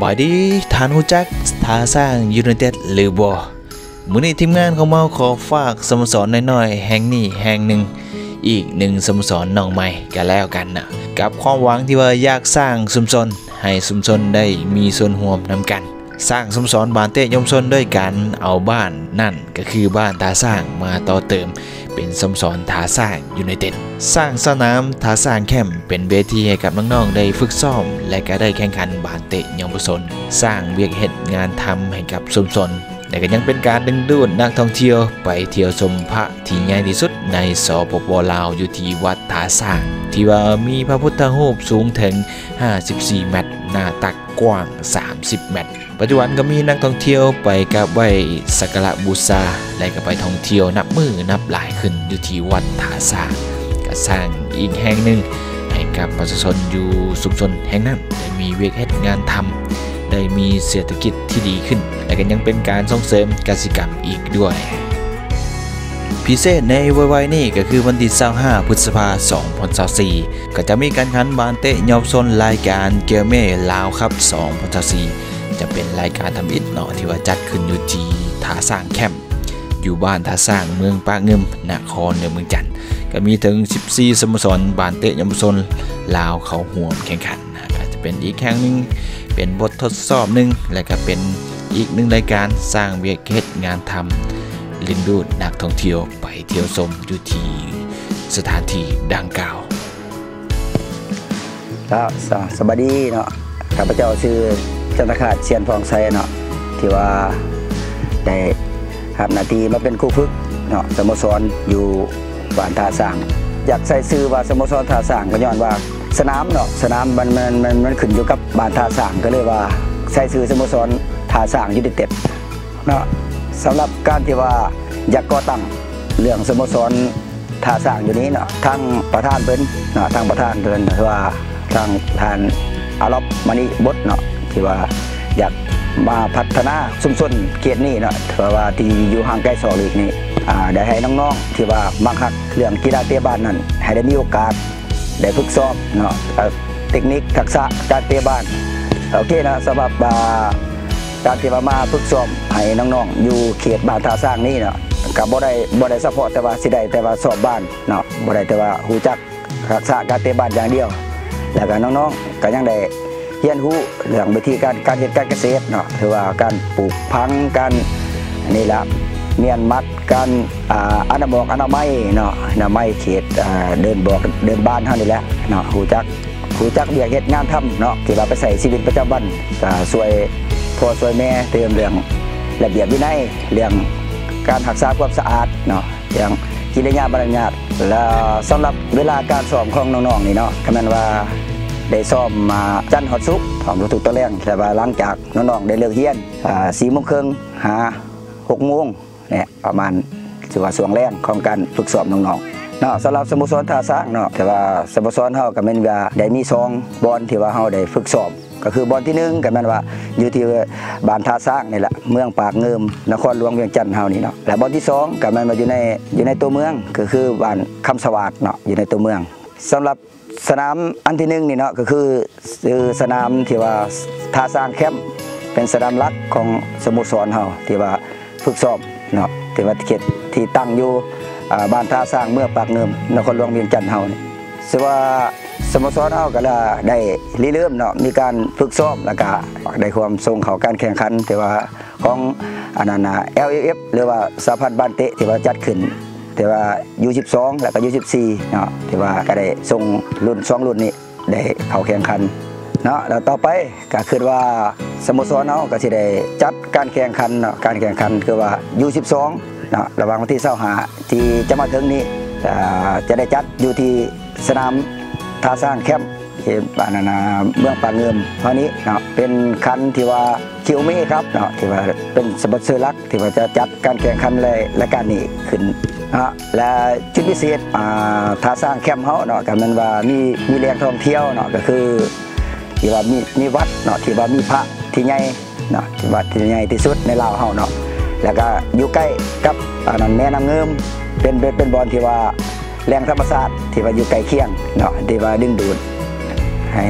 บายดีทานฮู้จักทาสร้างยูไนเต็ดหรือบ่มื้อนี้ทีมงานของเมาขอฝากสโมสรน้อยๆแห่งนี้แห่งหนึ่ง อีกหนึ่งสโมสรน้องใหม่กันแล้วกันนะกับความหวังที่ว่าอยากสร้างชุมชนให้ชุมชนได้มีส่วนร่วมนำกัน สร้างสโมสรบานเตะยมชนด้วยกันเอาบ้านนั่นก็คือบ้านทาสร้างมาต่อเติม เป็นสมสรทาสร้างยูไนเต็ดสร้างสนามทาสร้างแคมป์เป็นเวทีให้กับน้องๆได้ฝึกซ้อม และก็ได้แข่งขันบาสเตะยมชนสร้างเวียกเห็ดงานทำให้กับสมสน และก็ยังเป็นการดึงดูดนักท่องเที่ยวไปเที่ยวชมพระที่ใหญ่ที่สุดในสปปลาวอยู่ที่วัดทาสร้างที่ว่ามีพระพุทธรูปสูงถึง 54 เมตร หน้าตักกว้าง 30 เมตร ปัจจุบันก็มีนักท่องเที่ยวไปกราบไหว้สักการะบูชาและก็ไปท่องเที่ยวนับมือนับหลายขึ้นอยู่ที่วัดทาสร้างก็สร้างอีกแห่งหนึ่งให้กับประชาชนอยู่ชุมชนแห่งนั้นได้มีเวกเฮ็ดงานทำ ได้มีเศรษฐกิจที่ดีขึ้น และก็ยังเป็นการส่งเสริมกสิกรรมอีกด้วย พิเศษในวัยๆนี่ก็คือวันที่25พฤษภาคม2024ก็จะมีการแข่งขันบานเตะยาวชนรายการเกียร์เม่ลาวครับ 2024จะเป็นรายการทำอิฐเนาะที่ว่าจัดขึ้นอยู่ที่ท่าสร้างแคมป์อยู่บ้านท่าสร้างเมืองปากเงิมนครเหนือเมืองจันทร์ก็มีถึง 14 สโมสรบานเตะยาวชนลาวเขาห่วมแข่งขันนะก็จะเป็นอีกแข่งหนึ่ง เป็นบททดสอบหนึ่งและก็เป็นอีกหนึ่งรายการสร้างเวียกเฮ็ดงานทำลินดูดนักท่องเที่ยวไปเที่ยวชมอยู่ที่สถานที่ดังกล่าวครับสสวัสดีเนาะข้าพเจ้าชื่อจันทคาตเชียนฟองไซเนาะที่ว่าได้รับหน้าที่มาเป็นครูฝึกเนาะสโมสรอยู่บ้านท่าสร้าง อยากใส่ซื้อว่าสโมสรท่าสร้างก็ย้อนว่า สนามเนาะสนามมันมันมันมันขึ้นอยู่กับบานท่าสางก็เลยว่าใส่ซื้อสโมสรท่าสางยูไนเต็ดเนาะสำหรับการที่ว่าอยากก่อตั้งเรื่องสโมสรท่าสางอยู่นี้เนาะทางประธานเพิ่นเนาะทางประธานเพิ่นว่าทางทานอารอบมานิบดเนาะที่ว่าอยากมาพัฒนาชุมชนเขตนี้เนาะถือว่าที่อยู่ห่างไกลสอลีกนี่อ่าได้ให้น้องๆ ที่ว่ามักฮักเรื่องกีฬาเตะบานนั้นให้ได้มีโอกาส ได้ฝึกซ้อมเนาะเทคนิคทักษะการเตะบานโอเคนะสำหรับการที่ว่ามาฝึกซ้อมให้น้องๆอยู่เขตบ้านท่าสร้างนี่เนาะก็บ่ได้บ่ได้ซัพพอร์ตแต่ว่าสิได้แต่ว่าสอบบ้านเนาะบ่ได้แต่ว่าฮู้จักรักษาการเตะบ้านอย่างเดียว แล้วก็น้องๆก็ยังได้เรียนรู้เรื่องวิธีการการเฮ็ดการเกษตรเนาะถือว่าการปลูกพังการนี่ละ เมียนมัดการอนาบอกอนามัยเนาะอนามัยเขตเดินบอกเดินบ้านเฮานี่แหละเนาะฮู้จักฮู้จักเบียกเฮ็ดงานทำเนาะที่ว่าไปใส่ชีวิตประจำวันก็ช่วยพ่อช่วยแม่เติมเรื่องระเบียบวินัยเรื่องการรักษาความสะอาดเนาะเรื่องกิริยาบรรยาทแล้วสำหรับเวลาการสอบของน้องๆนี่เนาะคำนั้นว่าได้ซ้อมมาจันทร์ฮอดซุกพร้อมทุกตัวแรงแต่ว่าหลังจากน้องๆได้เลิกเรียนอ่โมงครึ่งหา6โมง เนี่ยประมาณถือว่าช่วงแรงของการฝึกซ้อมน้องๆเนาะสำหรับสโมสรท่าสร้างเนาะแต่ว่าสโมสรเฮาก็แม่นว่าได้มีซองบอลที่ว่าเฮาได้ฝึกซ้อมก็คือบอลที่หนึ่งก็แม่นว่าอยู่ที่บ้านท่าสร้างนี่แหละเมืองปากเงิมนครหลวงเวียงจันทน์เฮานี่เนาะและบอลที่สองก็แม่นว่าอยู่ในอยู่ในตัวเมืองก็คือบ้านคำสวัสดเนาะอยู่ในตัวเมืองสำหรับสนามอันที่หนึ่งนี่เนาะก็คือสนามที่ว่าท่าสร้างแคมป์เป็นสนามหลักของสโมสรเฮาที่ว่า ฝึกซ้อมเนาะที่ว่าเขตที่ตั้งอยู่บ้านท่าสร้างเมื่อปากเงิมนครหลวงเวียงจันทน์เฮานี่สว่าสโมสรเฮาก็ได้ริเริ่มเนาะมีการฝึกซ้อมแล้วก็ได้ความส่งเขาการแข่งขัน แต่ว่าของอันนั้นน่ะ LAF หรือว่าสหพันธ์บ้านเตะที่ว่าจัดขึ้นแต่ว่า U12 แล้วก็ U14 เนาะที่ว่าก็ได้ส่งรุ่นสองรุ่นนี้ได้เข้าแข่งขัน เนาะแล้วต่อไปก็คือว่าสโมสรเนาะก็สิได้จัดการแข่งขันเนาะการแข่งขันคือว่า U12 เนาะระหว่างวันที่25ที่จะมาถึงนี้อ่จะได้จัดอยู่ที่สนามท่าสร้างแคมป์ที่บ้านนานเมืองปากเงิมเท่านี้เนาะเป็นคันที่ว่าคิวเม่ครับเนาะที่ว่าเป็นสปอนเซอร์ลักที่ว่าจะจัดการแข่งขันและและการนี้ขึ้นเนาะและจุดพิเศษท่าสร้างแคมป์เฮาเนาะก็มันว่ามีมีแหล่งท่องเที่ยวเนาะก็คือ ที่ว่ามีมีวัดเนาะที่ว่ามีพระที่ใหญ่เนาะที่วัดที่ใหญ่ที่สุดในลาวเฮาเนาะแล้วก็อยู่ใกล้กับอันนั้นแม่น้ำเงิมเป็นเป็นเป็นบอนที่ว่าแหล่งธรรมชาติที่ว่าอยู่ใกล้เคียงเนาะที่ว่าดึงดูดให้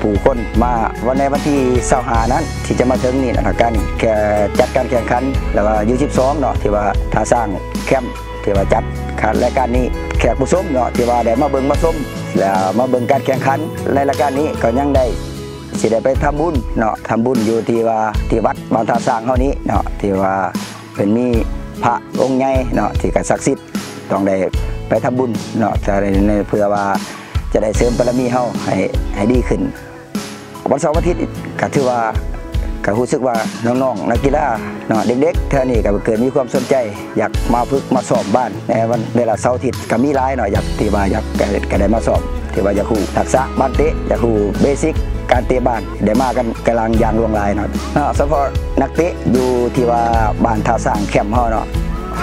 ผู้คนมาวันในวันที่25นั้น ที่จะมาถึงนี่นะการแค่จัดการแข่งขัน แล้วก็ยู12เนาะที่ว่าท่าสร้างแคมป์ที่ว่าจัดการรายการนี้แขกผู้ชมเนาะที่ว่าได้มาเบิ่งมาชม แล้วมาเบิ่งการแข่งขันในรายการนี้ก็ยังได้สิได้ไปทำบุญเนาะทำบุญอยู่ที่ว่าที่วัดบางท่าสร้างเฮานี้เนาะที่ว่าเป็นมีพระองค์ใหญ่เนาะที่ก็ศักดิ์สิทธิ์ต้องได้ไปทำบุญเนาะจะได้ในเพื่อว่าจะได้เสริมบารมีเฮาให้ให้ดีขึ้นวันเสาร์วันอาทิตย์ก็ถือว่า ก็รู้สึกว่าน้องๆนักกีฬาเนาะเด็กๆเท่านี้ก็เกิดมีความสนใจ อยากมาฝึกมาสอบบ้านในวันเวลาเสาร์อาทิตย์ก็มีหลายเนาะอยากที่ว่าอยากก็ได้มาสอบที่ว่าอยากรู้ทักษะบ้านเตะอยากรู้เบสิกการเตะบ้านได้มากันกำลังยางลวงลายเนาะเนาะเฉพาะนักเตะอยู่ที่ว่าบ้านท่าสร้างแคมป์เฮาเนาะ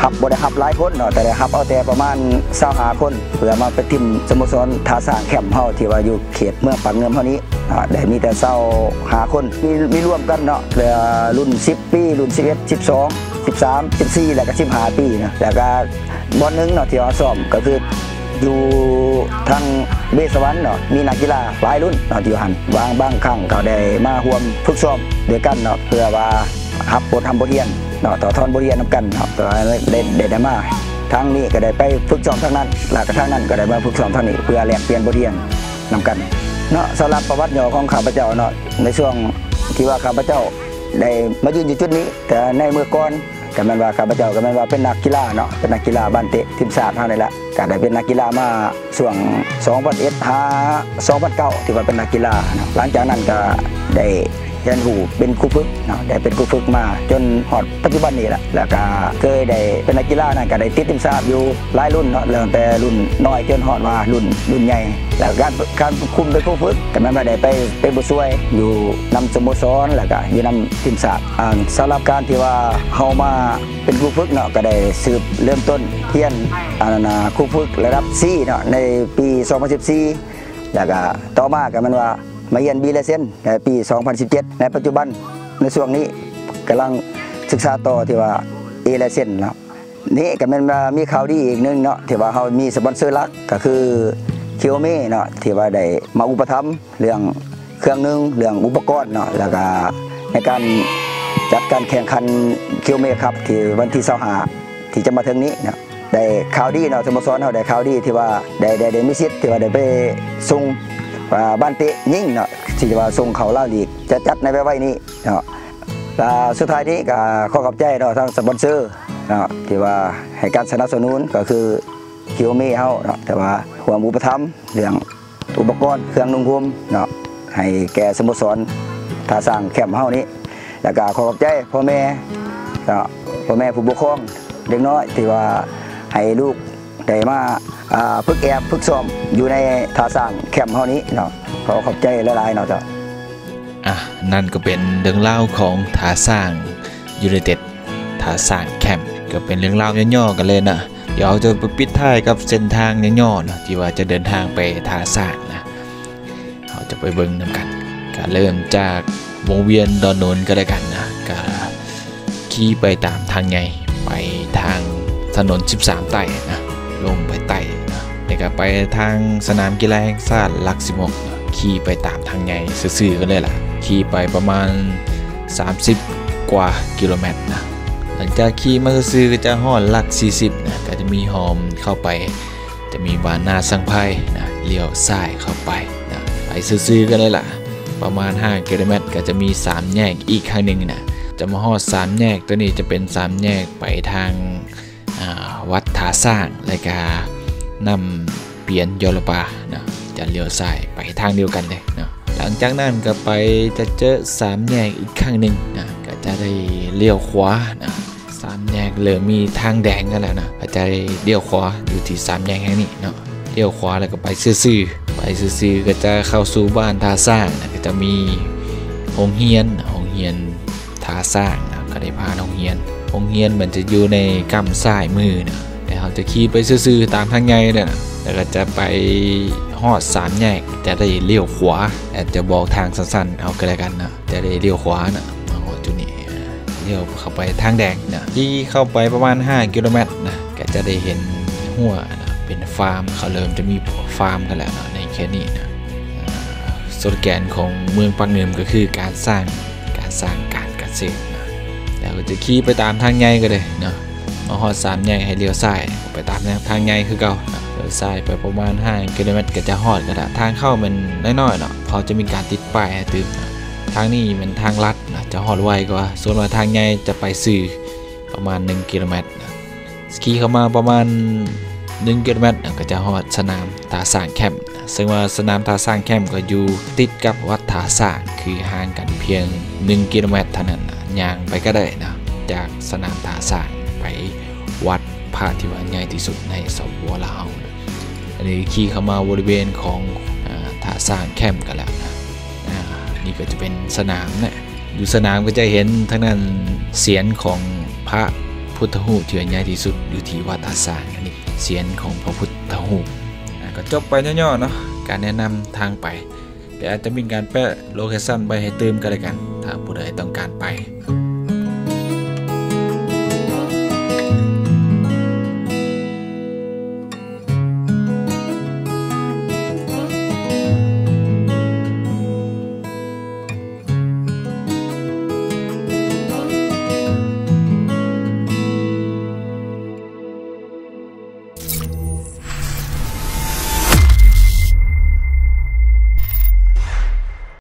ฮับบ่ได้ฮับหลายคนเนาะแต่ได้ฮับเอาแต่ประมาณ25คนเพื่อมาเป็นทีมสโมสรท่าสร้างแคมป์เฮาที่ว่าอยู่เขตเมืองปากเงิมเฮานี้ได้มีแต่เศร้าหาคนมีมีร่วมกันเนาะเหลือรุ่น 10 ปี รุ่น 11 12 13 14 แล้วก็15 ปีนะแล้วก็บอลหนึงเนาะที่ว่าซ้อมก็คืออยู่ทางเบสวรรค์เนาะมีนักกีฬาหลายรุ่นเนาะที่อยู่หันบางบางครั้งเขาได้มาร่วมฝึกซ้อมด้วยกันเนาะเพื่อว่าฮับบททำบทเรียน เนาะต่อทอนบทเรียนนำกันเนาะก็ได้ได้ได้ได้มาทางนี้ก็ได้ไปฝึกซ้อมทางนั้นแล้วก็ทางนั้นก็ได้มาฝึกซ้อมทางนี้ เพื่อแลกเปลี่ยนบทเรียนนำกันเนาะสำหรับประวัติย่อของข้าพเจ้าเนาะในช่วงที่ว่าข้าพเจ้าได้มายืนอยู่จุดนี้ แต่ในเมื่อก่อนก็แม่นว่าข้าพเจ้าก็แม่นว่าเป็นนักกีฬาเนาะเป็นนักกีฬาบ้านเตะทีมชาติเฮานี่แหละก็ได้เป็นนักกีฬามาช่วง2001หา2009ที่ว่าเป็นนักกีฬาหลังจากนั้นก็ได้ ยนรู้เป็นครูฝึกเนาะได้เป็นครูฝึกมา จนฮอดปัจจุบันนี้แหละแล้วก็เคยได้เป็นนักกีฬานั่นก็ได้ติดทีมชาติอยู่หลายรุ่นเนาะเริ่มแต่รุ่นน้อยจนฮอดว่ารุ่นรุ่นใหญ่ แล้วการการคุมเป็นครูฝึกก็แม่นว่าได้ไปเป็นผู้ช่วยอยู่นำสโมสรแล้วก็อยู่นำทีมชาติอ่าสำหรับการที่ว่าเฮามาเป็นครูฝึกเนาะก็ได้สืบเริ่มต้นเรียนอานาครูฝึกระดับ C เนาะในปี 2014แล้วก็ต่อมาก็มันว่า มาเรียนบีเลเซนในปี 2017 ในปัจจุบันในช่วงนี้กำลังศึกษาต่อที่ว่าเอเลเซนนะนี่ก็มันมีข่าวดีอีกหนึงเนาะที่ว่าเฮามีสปอนเซอร์ลักก็คือคิโอเม่เนาะที่ว่าได้มาอุปถัมภ์เรื่องเครื่องนึงเรื่องอุปกรณ์เนาะแล้วก็ในการจัดการแข่งขันคิโอเม่ครับที่วันที่25ที่จะมาถึงนี้เนาะได้ข่าวดีเนาะสโมสรเฮาได้ข่าวดีที่ว่าได้ได้ได้มีสิทธิ์ที่ว่าได้ไปส่งอ่า บ้านเตะยิ่งเนาะที่จะว่าส่งเขาลาวลีจะจัดในไว้ๆนี้เนาะแล้วสุดท้ายนี้ก็ขอขอบใจเนาะทางสปอนเซอร์เนาะที่ว่าให้การสนับสนุนก็คือคิวเมเฮาเนาะแต่ว่าห่วงอุปถัมเรื่องอุปกรณ์เครื่องนุ่งห่มเนาะให้แก่สโมสรท่าสร้างแคมป์เฮานี้แล้วก็ขอขอบใจพ่อแม่ก็พ่อแม่ผู้ปกครองเด็กน้อยที่ว่าให้ลูก ได้มาอ่าฝึกแอบฝึกซ้อมอยู่ในท่าสร้างแคมป์เฮานี้เนาะขอขอบใจหลายๆเนาะเจ้าอะนั่นก็เป็นเรื่องเล่าของท่าสร้างยูไนเต็ดทาสร้างแคมป์ก็เป็นเรื่องเล่าย่อๆกันเลยนะเดี๋ยวเราจะไปปิดท้ายกับเส้นทางย่อๆเนาะที่ว่าจะเดินทางไปท่าสร้างนะเราจะไปเบิ่งนำกันก็เริ่มจากวงเวียนดอนนนก็ได้กันนะก็ขี่ไปตามทางไงไปทางถนน 13ไต่นะ ลงไปไต่นะแล้วก็ไปทางสนามกีฬาแห่งชาติลัก16นะขี่ไปตามทางไงซื่อๆกันเลยล่ะขี่ไปประมาณ 30 กว่ากิโลเมตรนะหลังจากขี่มาซื้อก็จะหอดลัก 40นะก็จะมีหอมเข้าไป จะมีบานหน้าสังไพนะเลี้ยวซ้ายเข้าไปนะไปซื้อๆกันเลยล่ะประมาณ 5 กิโลเมตรก็จะมี 3 แยกอีกครั้งหนึ่งนะจะมาหอด3 แยกตัวนี้จะเป็น 3 แยกไปทาง วัดถาสร้างและก็นำเปลี่ยนยอลปานะจะเลี้ยวซ้ายไปทางเดียวกันเลยนะหลังจากนั้นก็ไปจะเจอ3แยกอีกครั้งหนึ่งนะก็จะได้เลี้ยวขวานะสามแยกเริ่มมีทางแดงกันแล้วนะก็จะได้เลี้ยวขวาอยู่ที่สามแยกแห่งนี้เนาะเลี้ยวขวาแล้วก็ไปซื่อๆไปซื่อๆก็จะเข้าสู่บ้านท่าสร้างนะก็จะมีโรงเรียนโรงเรียนท่าสร้างนะก็ได้พาโรงเรียน โรงเรียนเหมันจะอยู่ในกำซ้ายมือนะแต่เราจะขี่ไปซื่อๆตามทางไงเนี่ยแล้วก็จะไปฮอดสามแยกจะได้เลี้ยวขวาแต่จะบอกทางสั้นๆเอาก็แล้วกันนะจะได้เลี้ยวขวานะมาฮอดจุดนี้เลี้ยวเข้าไปทางแดงนะที่เข้าไปประมาณ 5 กิโลเมตรนะก็จะได้เห็นหัวนะเป็นฟาร์มเขาเริ่มจะมีฟาร์มกันแล้วนะในแค่นี้นะอ่าสโลแกนของเมืองปักเนิมก็คือการสร้างการสร้างการเกษตรนะ แล้วก็จะขี่ไปตามทางใหญ่ก็เลยเนาะมาฮอดสามใหญ่ให้เลี้ยวซ้ายไปตามทางใหญ่คือเก่าเลี้ยวซ้ายไปประมาณ5กิโลเมตรก็จะฮอดก็ได้ทางเข้ามันน้อยๆเนาะพอจะมีการติดป้ายให้ตื่นทางนี้มันทางลัดนะจะฮอดไวกว่าส่วนว่าทางใหญ่จะไปสื่อประมาณ 1 กิโลเมตรสกีเข้ามาประมาณ1กิโลเมตรก็จะฮอดสนามทาสางแคมป์ซึ่งว่าสนามทาสร้างแคมป์ก็อยู่ติดกับวัดทาสร้างคือห่างกันเพียง 1 กิโลเมตรเท่านั้นนะ ย่างไปก็ได้นะจากสนามทาสางไปวัดพระที่ว่าใหญ่ที่สุดในสปปลาวอันนี้ขี่เข้ามาบริเวณของอ่าทาสางแคมป์กันแล้วนะอ่านี่ก็จะเป็นสนามนะอยู่สนามก็จะเห็นทั้งนั้นเสียนของพระพุทธหูปที่ใหญ่ที่สุดอยู่ที่วัดตาสางอันนี้เสียนของพระพุทธหูปอะก็จบไปย่อๆเนาะการแนะนำทางไปเดี๋ยวอาจจะมีการแปะโลเคชั่นไปให้เติมกันเลยกัน ถ้าผู้ใดต้องการไป